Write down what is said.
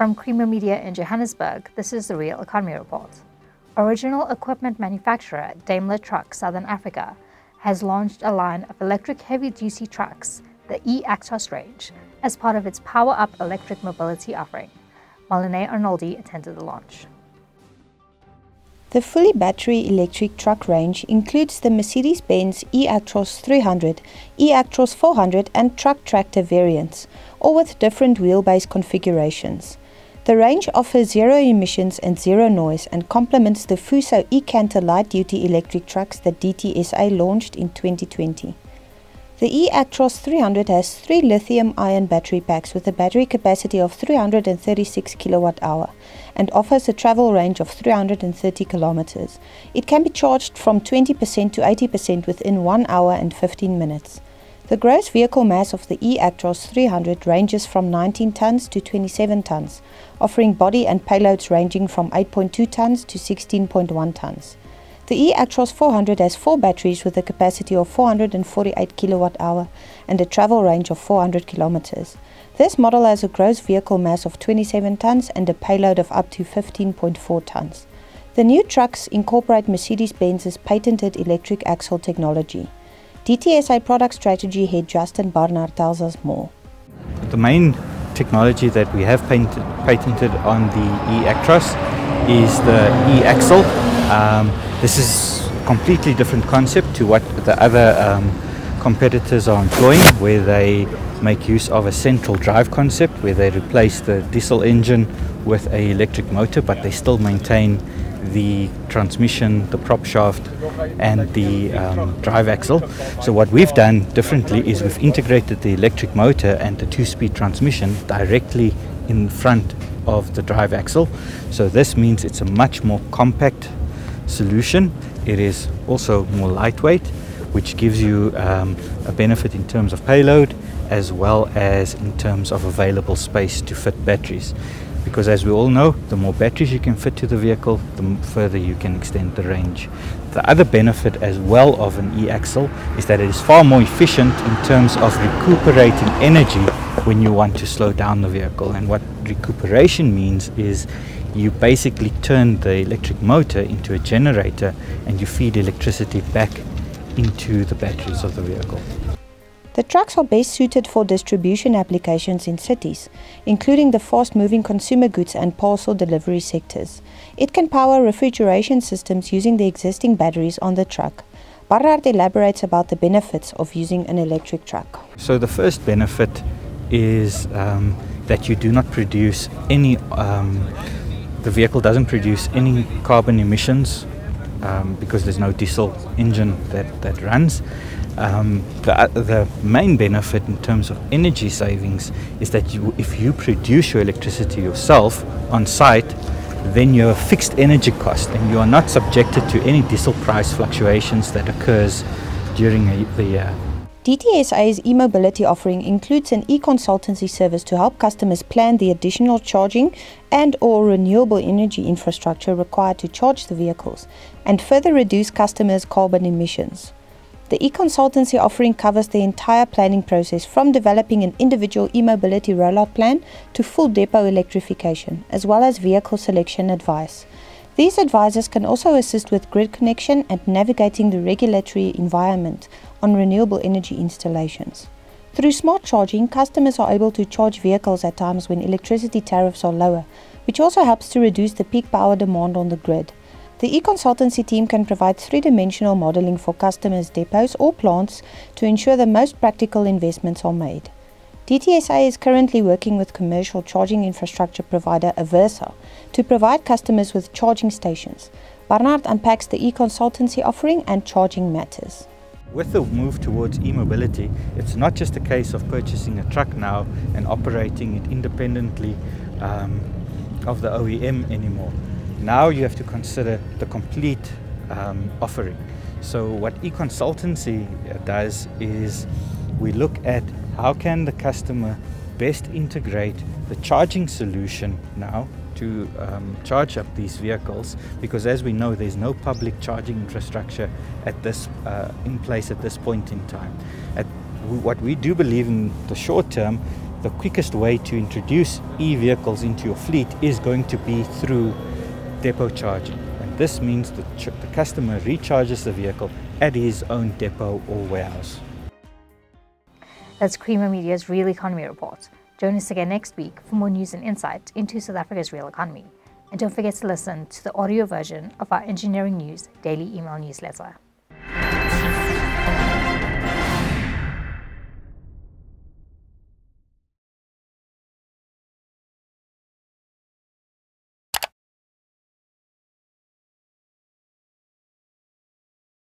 From Creamer Media in Johannesburg, this is the Real Economy Report. Original equipment manufacturer Daimler Truck Southern Africa has launched a line of electric heavy-duty trucks, the e-Actros range, as part of its Power Up electric mobility offering. Marleny Arnoldi attended the launch. The fully battery electric truck range includes the Mercedes-Benz e-Actros 300, e-Actros 400 and truck tractor variants, all with different wheelbase configurations. The range offers zero emissions and zero noise and complements the Fuso e-Canter light-duty electric trucks that DTSA launched in 2020. The e-Actros 300 has three lithium-ion battery packs with a battery capacity of 336 kWh and offers a travel range of 330 kilometers. It can be charged from 20% to 80% within 1 hour and 15 minutes. The gross vehicle mass of the e-Actros 300 ranges from 19 tons to 27 tons, offering body and payloads ranging from 8.2 tons to 16.1 tons. The e-Actros 400 has four batteries with a capacity of 448 kilowatt hour and a travel range of 400 kilometers. This model has a gross vehicle mass of 27 tons and a payload of up to 15.4 tons. The new trucks incorporate Mercedes-Benz's patented electric axle technology. DTSA product strategy head Justin Barnard tells us more. The main technology that we have patented, patented on the e-Actros is the e-axle. Um, this is completely different concept to what the other um, competitors are employing, where they make use of a central drive concept, where they replace the diesel engine with a electric motor, but they still maintain the transmission, the prop shaft, and the um, drive axle. So what we've done differently is we've integrated the electric motor and the two-speed transmission directly in front of the drive axle. So this means it's a much more compact solution. It is also more lightweight, which gives you um, a benefit in terms of payload as well as in terms of available space to fit batteries. Because as we all know, the more batteries you can fit to the vehicle, the further you can extend the range. The other benefit as well of an e-axle is that it is far more efficient in terms of recuperating energy when you want to slow down the vehicle. And what recuperation means is you basically turn the electric motor into a generator and you feed electricity back into the batteries of the vehicle. The trucks are best suited for distribution applications in cities, including the fast moving consumer goods and parcel delivery sectors. It can power refrigeration systems using the existing batteries on the truck. Barnard elaborates about the benefits of using an electric truck. So, the first benefit is um, that you do not produce any um, the vehicle doesn't produce any carbon emissions um, because there's no diesel engine that, that runs. Um, the, uh, the main benefit in terms of energy savings is that you, if you produce your electricity yourself on site, then you have a fixed energy cost and you are not subjected to any diesel price fluctuations that occurs during a, the year. DTSA's e-mobility offering includes an e-consultancy service to help customers plan the additional charging and or renewable energy infrastructure required to charge the vehicles and further reduce customers' carbon emissions. The e-consultancy offering covers the entire planning process from developing an individual e-mobility rollout plan to full depot electrification, as well as vehicle selection advice. These advisors can also assist with grid connection and navigating the regulatory environment on renewable energy installations. Through smart charging, customers are able to charge vehicles at times when electricity tariffs are lower, which also helps to reduce the peak power demand on the grid. The e-consultancy team can provide three-dimensional modeling for customers' depots or plants to ensure the most practical investments are made. DTSA is currently working with commercial charging infrastructure provider Aversa to provide customers with charging stations. Barnard unpacks the e-consultancy offering and charging matters. With the move towards e-mobility, it's not just a case of purchasing a truck now and operating it independently um, of the OEM anymore. Now you have to consider the complete um, offering. So what e-consultancy uh, does is we look at how can the customer best integrate the charging solution now to um, charge up these vehicles because as we know there's no public charging infrastructure at this uh, in place at this point in time at what we do believe in the short term the quickest way to introduce e-vehicles into your fleet is going to be through depot charging. And this means that the customer recharges the vehicle at his own depot or warehouse. That's Creamer Media's Real Economy Report. Join us again next week for more news and insight into South Africa's real economy. And don't forget to listen to the audio version of our Engineering News daily email newsletter.